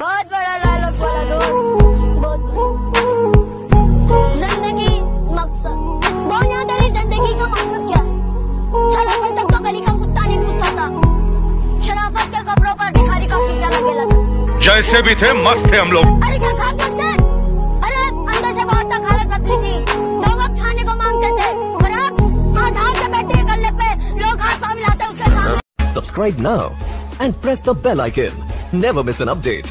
बहुत बड़ा डायलॉग वाला दोस्त बहुत ज़िंदगी मकसद। बोल यहाँ तेरी ज़िंदगी का मकसद क्या है? साला कल तक तो गली का कुत्ता नहीं पूछता था। शराफत के कपड़ों पर भिखारी का पीछा लगे था जैसे भी थे मस्त थे हम लोग। अरे क्या खा कैसे अरे अंदर से बहुत तक हालत बदली थी। दो वक्त खाने को मांगते थे। और अब हाथ से बैठे गले पे लोग हाथ पाँव मिलाते उसके साथ Subscribe now and press the bell icon. Never miss an update.